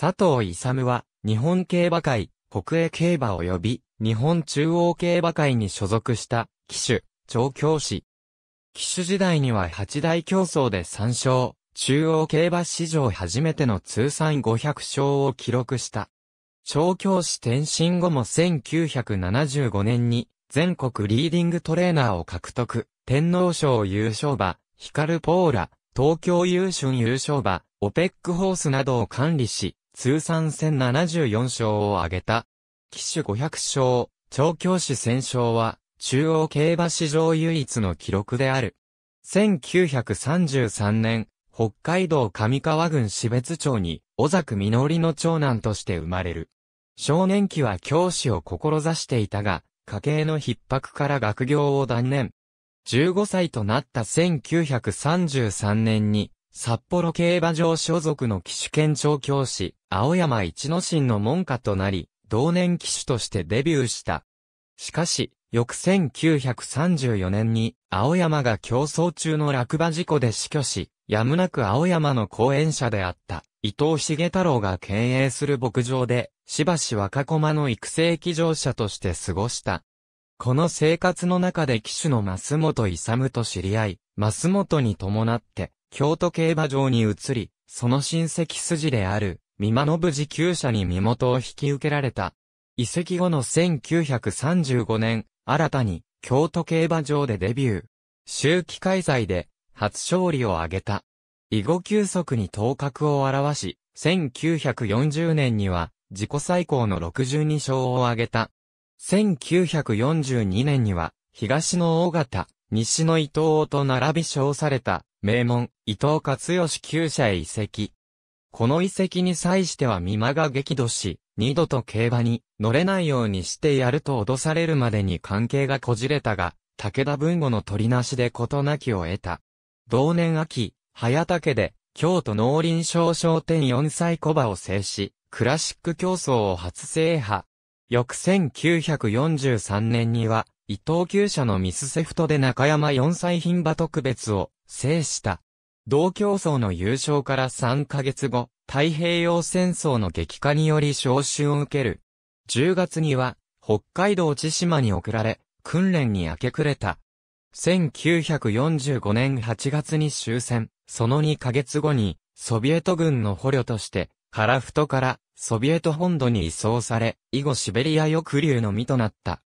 佐藤勇は、日本競馬会、国営競馬及び、日本中央競馬会に所属した、騎手、調教師。騎手時代には八大競争で3勝、中央競馬史上初めての通算500勝を記録した。調教師転身後も1975年に全国リーディングトレーナーを獲得、天皇賞優勝馬、ヒカルポーラ、東京優春優勝馬、オペックホースなどを管理し、通算1074勝を挙げた。騎手500勝、調教師1000勝は、中央競馬史上唯一の記録である。1933年、北海道上川郡標別町に、小作実の長男として生まれる。少年期は教師を志していたが、家計の逼迫から学業を断念。15歳となった1933年に、札幌競馬場所属の騎手兼調教師、青山一之進の門下となり、同年騎手としてデビューした。しかし、翌1934年に、青山が競争中の落馬事故で死去し、やむなく青山の後援者であった、伊藤重太郎が経営する牧場で、しばし若駒の育成騎乗者として過ごした。この生活の中で騎手の増本勇と知り合い、増本に伴って、京都競馬場に移り、その親戚筋である、三間信持厩舎に身元を引き受けられた。移籍後の1935年、新たに、京都競馬場でデビュー。秋季開催で、初勝利を挙げた。囲碁休息に頭角を現し、1940年には自己最高の62勝を挙げた。1942年には東の大型、西の伊藤と並び称された名門伊藤勝義厩舎へ移籍。この移籍に際しては美馬が激怒し、二度と競馬に乗れないようにしてやると脅されるまでに関係がこじれたが、武田文吾の取りなしで事なきを得た。同年秋、早竹で、京都農林省商店4歳小馬を制し、クラシック競争を初制覇。翌1943年には、伊藤厩舎のミスセフトで中山4歳牝馬特別を制した。同競争の優勝から3ヶ月後、太平洋戦争の激化により招集を受ける。10月には、北海道千島に送られ、訓練に明け暮れた。1945年8月に終戦、その2ヶ月後に、ソビエト軍の捕虜として、カラフトからソビエト本土に移送され、以後シベリア抑留の身となった。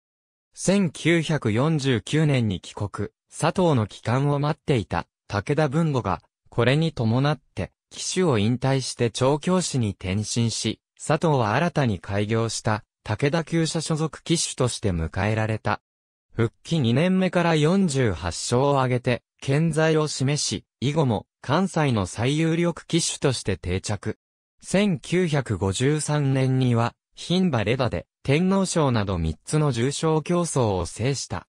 1949年に帰国、佐藤の帰還を待っていた武田文吾が、これに伴って、騎手を引退して調教師に転身し、佐藤は新たに開業した武田厩舎所属騎手として迎えられた。復帰2年目から48勝を挙げて、健在を示し、以後も関西の最有力騎手として定着。1953年には、牝馬レダで天皇賞など3つの重賞競争を制した。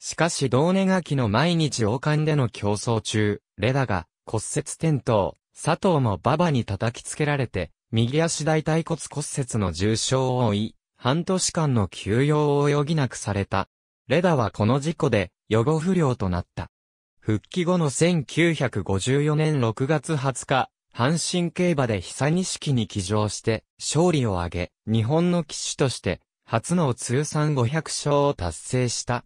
しかし同年秋の毎日王冠での競争中、レダが骨折転倒、佐藤も馬場に叩きつけられて、右足大腿骨骨折の重傷を負い、半年間の休養を余儀なくされた。レダはこの事故で予後不良となった。復帰後の1954年6月20日、阪神競馬で久錦に騎乗して勝利を挙げ、日本の騎手として初の通算500勝を達成した。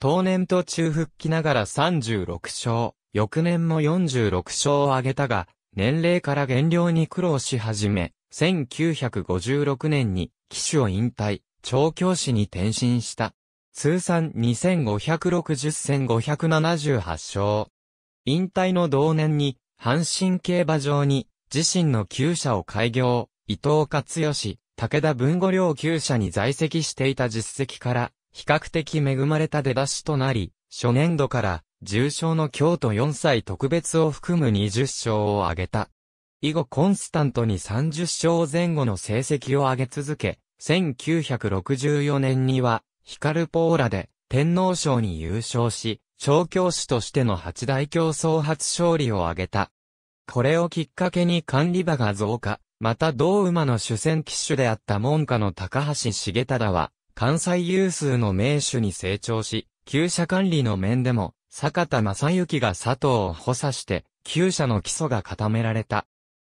当年途中復帰ながら36勝、翌年も46勝を挙げたが、年齢から減量に苦労し始め、1956年に騎手を引退、調教師に転身した。通算2560戦578勝。引退の同年に阪神競馬場に自身の厩舎を開業、伊藤勝義、武田文吾両厩舎に在籍していた実績から、比較的恵まれた出だしとなり、初年度から重賞の京都4歳特別を含む20勝を挙げた。以後コンスタントに30勝前後の成績を上げ続け、1964年には、ヒカルポーラで天皇賞に優勝し、調教師としての八大競争初勝利を挙げた。これをきっかけに管理馬が増加、また同馬の主戦騎手であった門下の高橋重忠は、関西有数の名手に成長し、厩舎管理の面でも、坂田正幸が佐藤を補佐して、厩舎の基礎が固められた。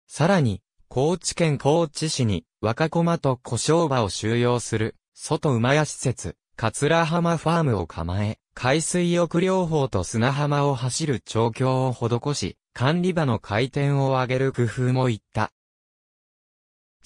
さらに、高知県高知市に若駒と小商馬を収容する外馬屋施設、桂浜ファームを構え、海水浴療法と砂浜を走る調教を施し、管理場の回転を上げる工夫も言った。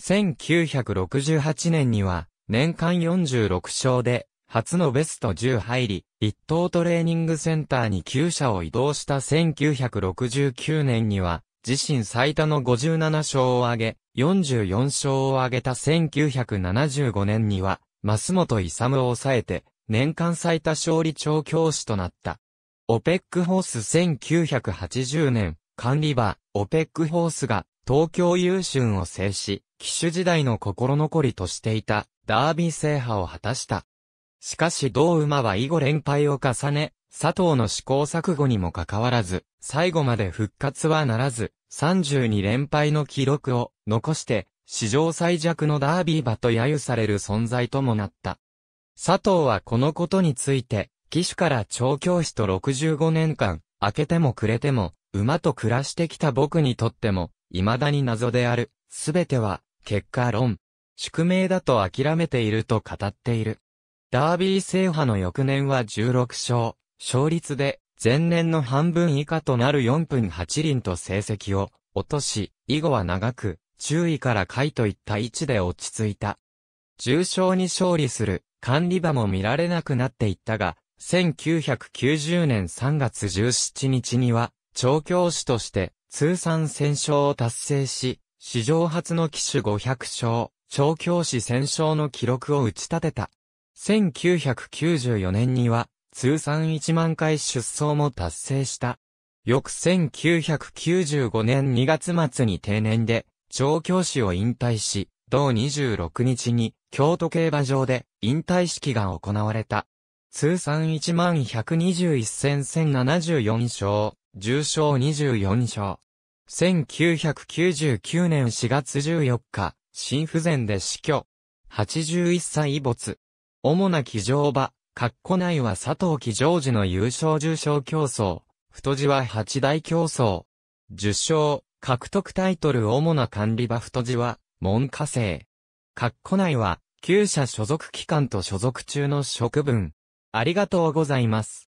1968年には年間46勝で初のベスト10入り、一等トレーニングセンターに厩舎を移動した1969年には自身最多の57勝を挙げ、44勝を挙げた1975年には、増本勇を抑えて、年間最多勝利調教師となった。オペックホース1980年、管理場、オペックホースが東京優春を制し、騎手時代の心残りとしていたダービー制覇を果たした。しかし同馬は以後連敗を重ね、佐藤の試行錯誤にもかかわらず、最後まで復活はならず、32連敗の記録を残して、史上最弱のダービー馬と揶揄される存在ともなった。佐藤はこのことについて、騎手から調教師と65年間、明けても暮れても、馬と暮らしてきた僕にとっても、未だに謎である。すべては、結果論。宿命だと諦めていると語っている。ダービー制覇の翌年は16勝。勝率で前年の半分以下となる4分8輪と成績を落とし、以後は長く、注意から回といった位置で落ち着いた。重賞に勝利する管理場も見られなくなっていったが、1990年3月17日には、調教師として通算1000勝を達成し、史上初の騎手500勝、調教師1000勝の記録を打ち立てた。1994年には、通算1万回出走も達成した。翌1995年2月末に定年で、調教師を引退し、同26日に、京都競馬場で引退式が行われた。通算1万121戦1074勝、重賞24勝。1999年4月14日、心不全で死去。81歳没。主な騎乗馬、カッコ内は佐藤騎乗時の優勝重賞競争、太字は八大競争。受賞、獲得タイトル主な管理場太字は、門下生。カッコ内は、旧社所属機関と所属中の職分。ありがとうございます。